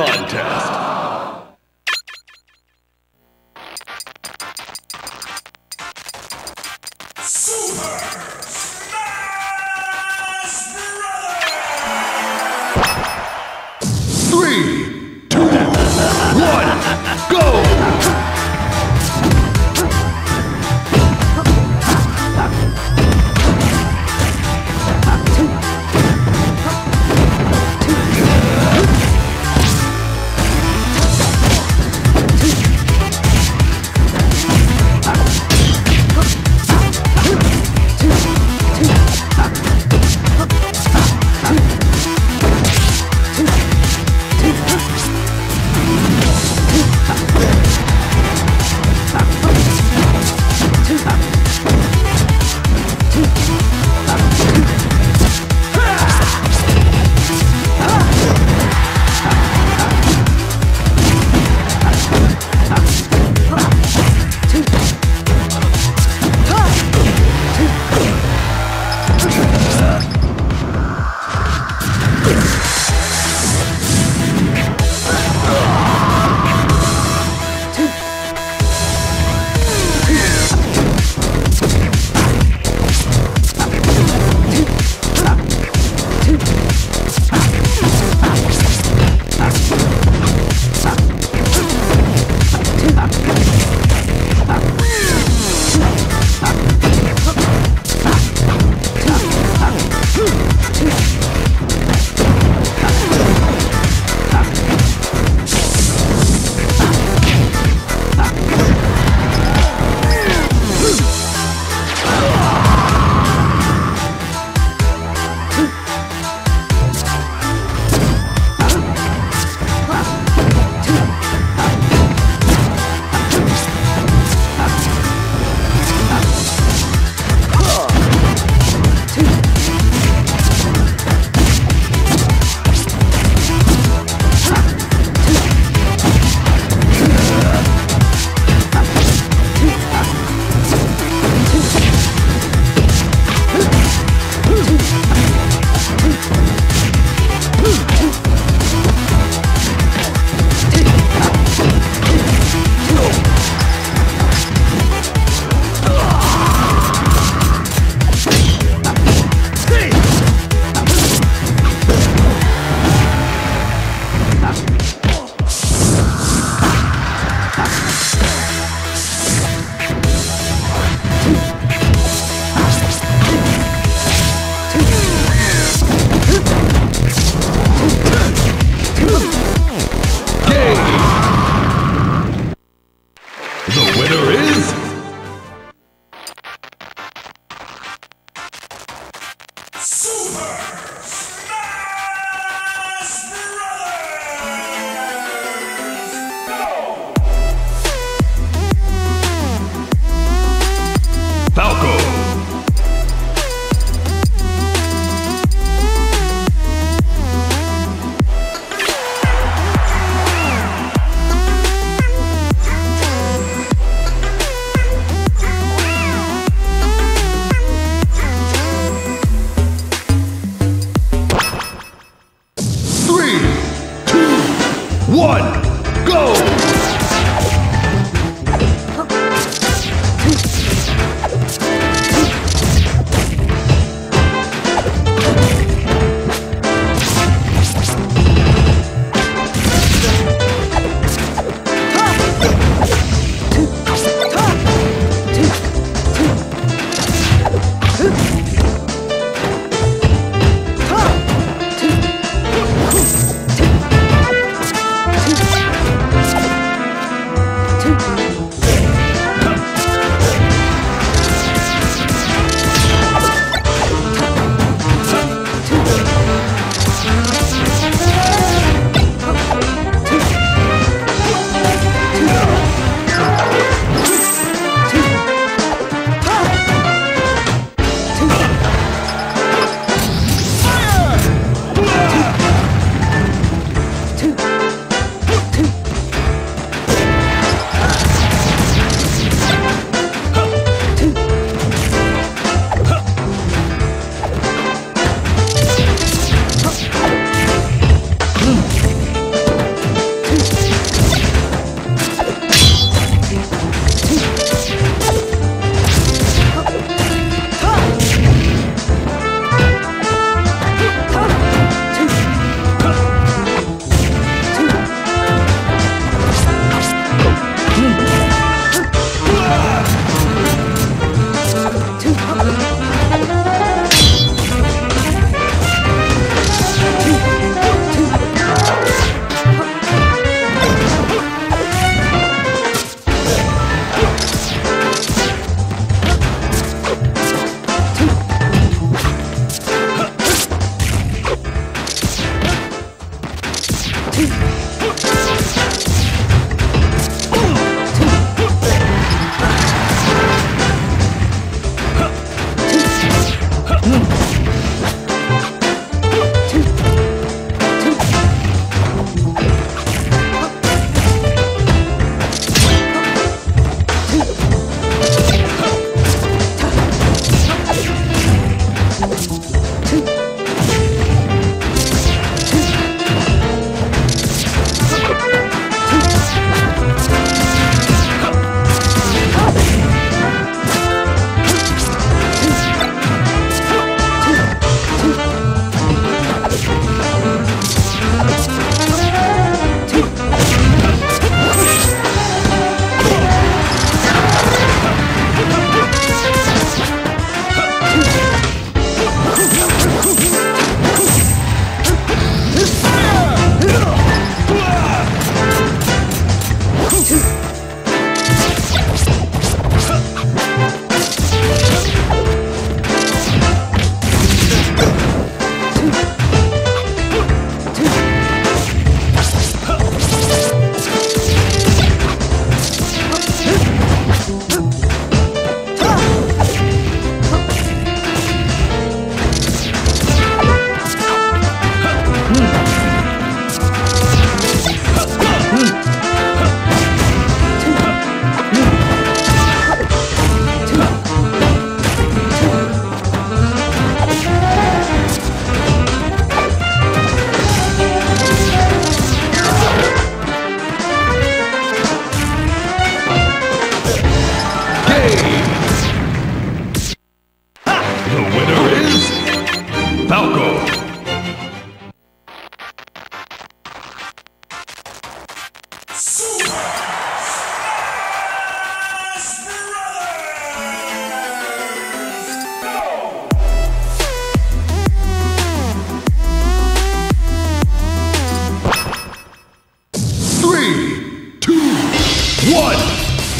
Contest.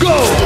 go!